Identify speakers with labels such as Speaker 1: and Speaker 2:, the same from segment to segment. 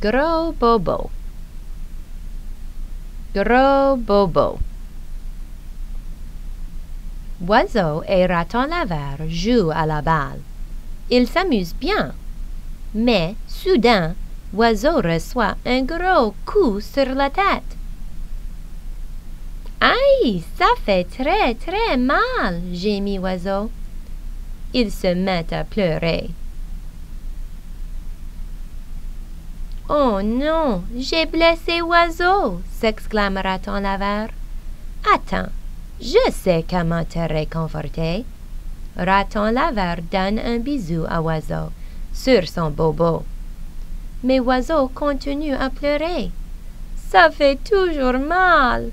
Speaker 1: Gros bobo. Gros bobo. Oiseau et raton laveur jouent à la balle. Ils s'amusent bien. Mais, soudain, Oiseau reçoit un gros coup sur la tête. Aïe, ça fait très très mal, gémit Oiseau. Il se met à pleurer. Oh non, j'ai blessé Oiseau, s'exclame Raton Laveur. Attends, je sais comment te réconforter. Raton Laveur donne un bisou à Oiseau sur son bobo. Mais Oiseau continue à pleurer. Ça fait toujours mal.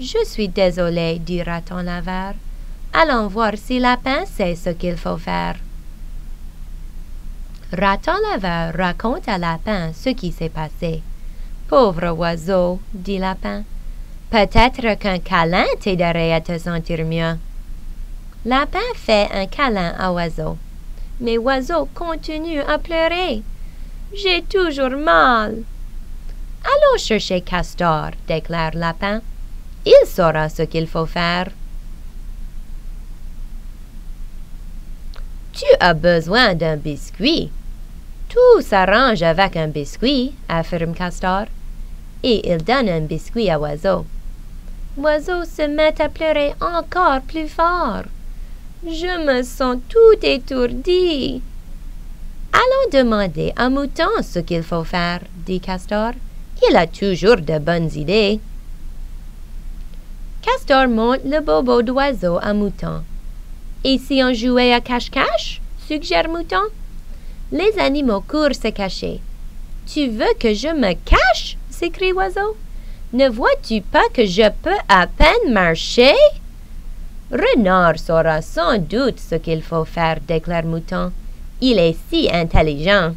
Speaker 1: Je suis désolé, dit Raton Laveur. Allons voir si Lapin sait ce qu'il faut faire. Raton Laveur raconte à Lapin ce qui s'est passé. Pauvre oiseau, dit Lapin. Peut-être qu'un câlin t'aiderait à te sentir mieux. Lapin fait un câlin à Oiseau. Mais Oiseau continue à pleurer. J'ai toujours mal. Allons chercher Castor, déclare Lapin. Il saura ce qu'il faut faire. Tu as besoin d'un biscuit? Tout s'arrange avec un biscuit, affirme Castor. Et il donne un biscuit à Oiseau. Oiseau se met à pleurer encore plus fort. Je me sens tout étourdi. Allons demander à Mouton ce qu'il faut faire, dit Castor. Il a toujours de bonnes idées. Castor monte le bobo d'oiseau à Mouton. Et si on jouait à cache-cache suggère Mouton. Les animaux courent se cacher. Tu veux que je me cache? s'écrie Oiseau. Ne vois-tu pas que je peux à peine marcher? Renard saura sans doute ce qu'il faut faire, déclare Mouton. Il est si intelligent.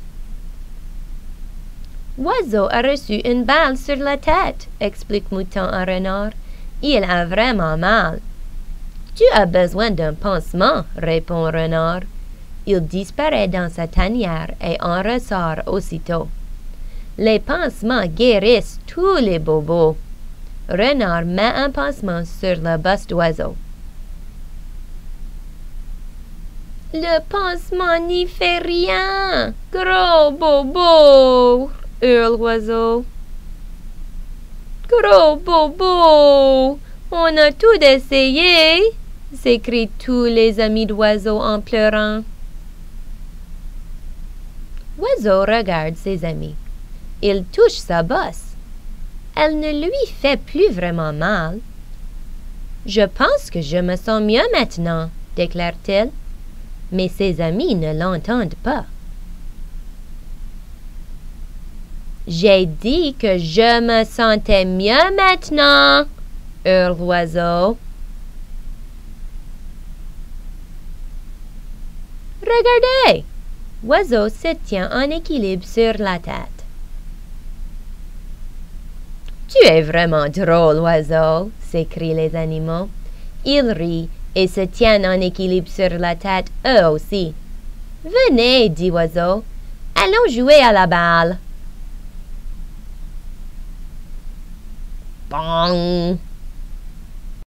Speaker 1: Oiseau a reçu une balle sur la tête, explique Mouton à Renard. Il a vraiment mal. Tu as besoin d'un pansement, répond Renard. Il disparaît dans sa tanière et en ressort aussitôt. Les pansements guérissent tous les bobos. Renard met un pansement sur le bosse d'oiseau. Le pansement n'y fait rien. Gros bobo, hurle l'oiseau. Gros bobo, on a tout essayé, s'écrient tous les amis d'oiseau en pleurant. Oiseau regarde ses amis. Il touche sa bosse. Elle ne lui fait plus vraiment mal. Je pense que je me sens mieux maintenant, déclare-t-il. Mais ses amis ne l'entendent pas. J'ai dit que je me sentais mieux maintenant, hurle l'oiseau. Regardez! Oiseau se tient en équilibre sur la tête. Tu es vraiment drôle, oiseau, s'écrient les animaux. Ils rient et se tiennent en équilibre sur la tête eux aussi. Venez, dit Oiseau, allons jouer à la balle. Bang!